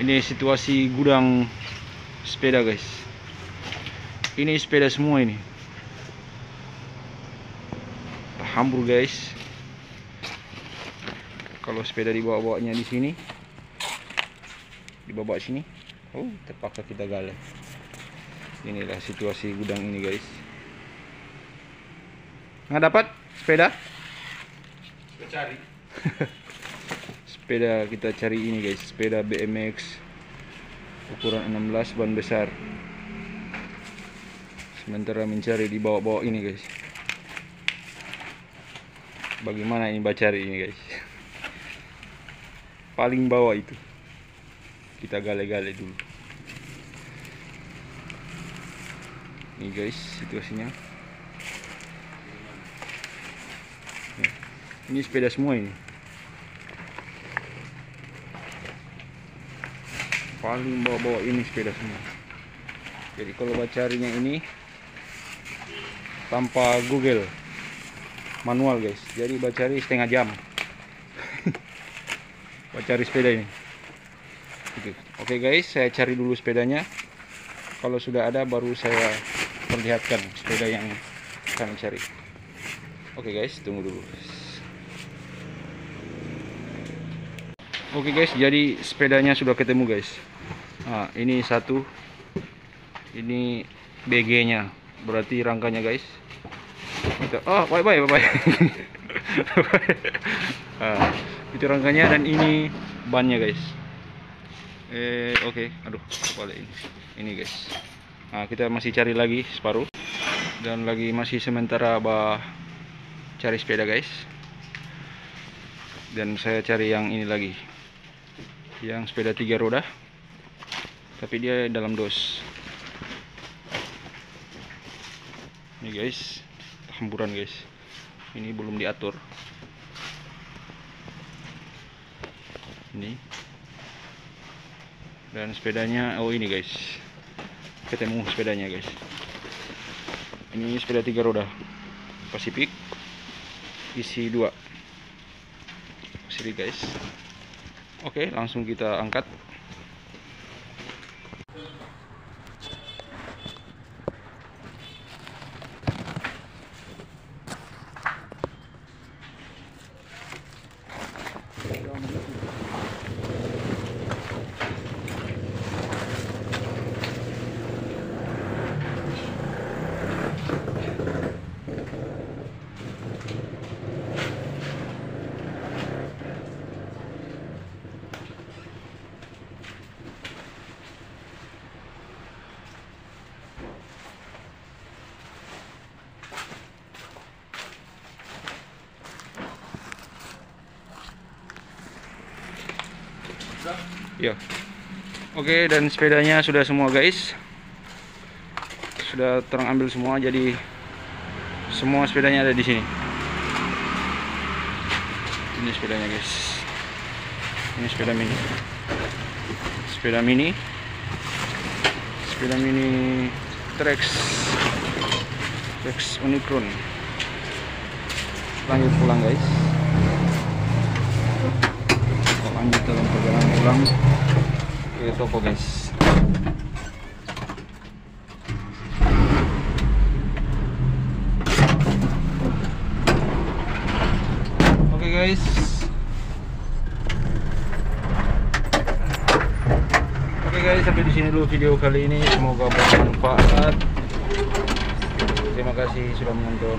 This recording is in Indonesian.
Ini situasi gudang sepeda guys. Ini sepeda semua ini. Hambur guys. Kalau sepeda dibawa-bawanya di sini, dibawa sini, oh terpaksa kita gali. Inilah situasi gudang ini guys. Nggak dapat sepeda? cari sepeda kita cari ini guys. Sepeda BMX ukuran 16 ban besar. Sementara mencari di bawah-bawah ini guys. Bagaimana ini bacari ini guys? Paling bawah itu. Kita gale-gale dulu. Ini guys situasinya. Ini sepeda semua ini paling bawa-bawa ini sepeda semua. Jadi kalau carinya ini tanpa Google manual guys. Jadi cari setengah jam. Cari sepeda ini. Oke. oke guys saya cari dulu sepedanya. Kalau sudah ada baru saya perlihatkan sepeda yang kami cari. Oke guys tunggu dulu. Oke guys, jadi sepedanya sudah ketemu guys. Nah, ini satu, ini BG-nya, berarti rangkanya guys. Kita, oh, bye bye bye bye. nah, itu rangkanya dan ini bannya guys. Eh, oke, okay. aduh, kepala ini, ini guys. Nah, kita masih cari lagi separuh dan lagi masih sementara bah cari sepeda guys. Dan saya cari yang ini lagi yang sepeda tiga roda tapi dia dalam dos. Ini guys hamburan guys. Ini belum diatur. Ini. Dan sepedanya oh ini guys. Ketemu sepedanya guys. Ini sepeda tiga roda. Pacific isi dua. Sini guys. Oke, langsung kita angkat. Ya. Oke, dan sepedanya sudah semua, guys. Sudah terambil semua jadi semua sepedanya ada di sini. Ini sepedanya, guys. Ini sepeda mini. Sepeda mini. Sepeda mini Trex. Trex Unicron. Lanjut pulang, guys lanjut dalam perjalanan pulang. Ke toko guys. Oke okay, guys. Oke okay, guys sampai di sini dulu video kali ini. Semoga bermanfaat. Terima kasih sudah menonton